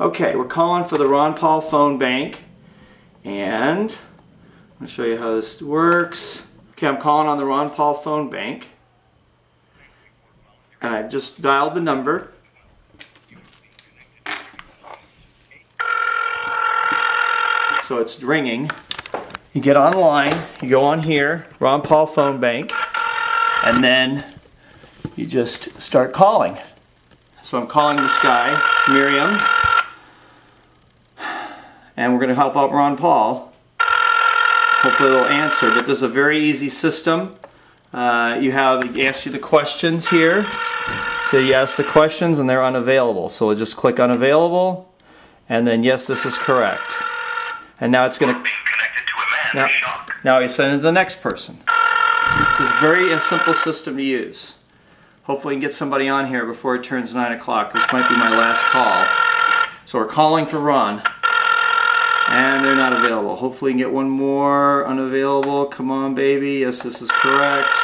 Okay, we're calling for the Ron Paul phone bank. And I'm going to show you how this works. Okay, I'm calling on the Ron Paul phone bank. And I've just dialed the number. So it's ringing. You get online, you go on here, Ron Paul phone bank, and then you just start calling. So I'm calling this guy, Miriam, and we're going to help out Ron Paul. Hopefully they'll answer, but this is a very easy system. Uh, you have, ask you the questions here. So you ask the questions and they're unavailable. So we'll just click unavailable, and then yes, this is correct. And now it's going to now, now I send it to the next person. This is very a very simple system to use. Hopefully we can get somebody on here before it turns 9 o'clock. This might be my last call. So we're calling for Ron. And they're not available. Hopefully we can get one more unavailable. Come on, baby. Yes, this is correct.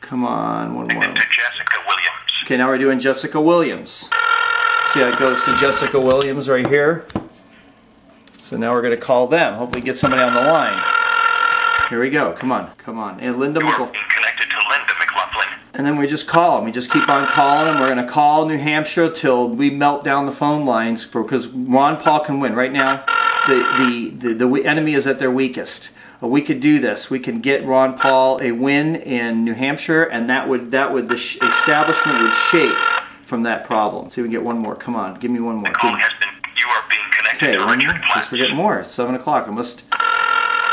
Come on, one more. Jessica Williams. Okay, now we're doing Jessica Williams. See how it goes to Jessica Williams right here? So now we're going to call them. Hopefully get somebody on the line. Here we go. Come on. Come on. And Linda McLaughlin. connected to Linda McLaughlin. And then we just call them. We just keep on calling them. We're going to call New Hampshire till we melt down the phone lines for because Ron Paul can win. Right now, the, the, the, the enemy is at their weakest. Uh, we could do this. We can get Ron Paul a win in New Hampshire, and that would that would the establishment would shake from that problem. See if we can get one more. Come on, give me one more. The call has been. You are being connected Okay, to Richard. Platts. Guess we get more. It's seven o'clock. I must.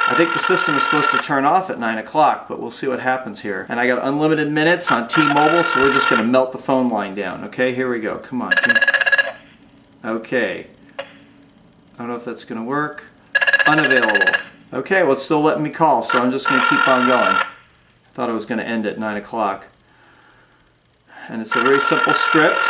I think the system is supposed to turn off at nine o'clock, but we'll see what happens here. And I got unlimited minutes on T-Mobile, so we're just going to melt the phone line down. Okay, here we go. Come on. Okay. I don't know if that's going to work. Unavailable. Okay, well, it's still letting me call, so I'm just going to keep on going. I thought it was going to end at 9 o'clock. And it's a very simple script.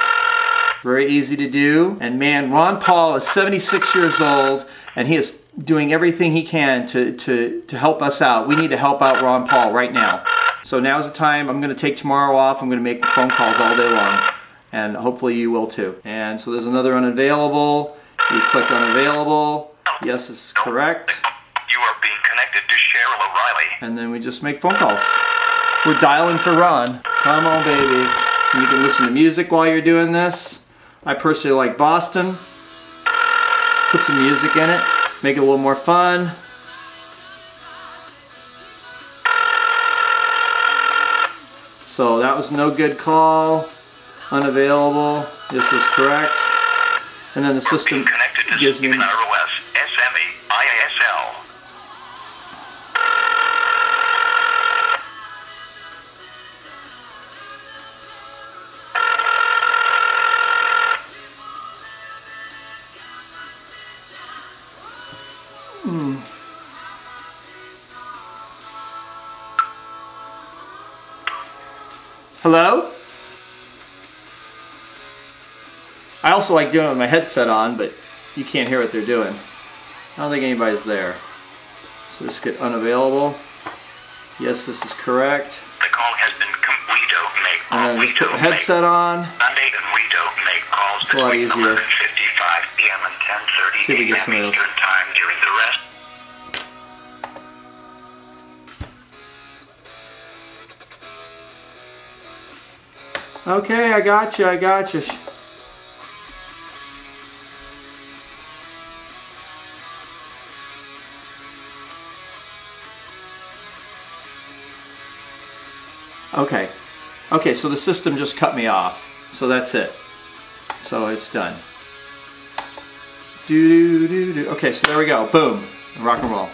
Very easy to do. And man, Ron Paul is 76 years old, and he is doing everything he can to, to, to help us out. We need to help out Ron Paul right now. So now's the time. I'm going to take tomorrow off. I'm going to make phone calls all day long. And hopefully you will too. And so there's another unavailable. You click unavailable. Yes, this is correct. You are being connected to Cheryl O'Reilly. and then we just make phone calls. We're dialing for Ron. Come on, baby. And you can listen to music while you're doing this. I personally like Boston. Put some music in it, make it a little more fun. So that was no good call. Unavailable. This is correct. And then the system Being connected to gives me Hello? I also like doing it with my headset on, but you can't hear what they're doing. I don't think anybody's there. So just get unavailable. Yes, this is correct. The call has been com- we don't make And then just put the headset on. Monday and we don't make calls It's a lot easier. 11:55 p.m. and 10:30 See if we get some of those. Okay, I got you, I got you. Okay. Okay, so the system just cut me off. So that's it. So it's done. Do do do do. Okay, so there we go. Boom. Rock and roll.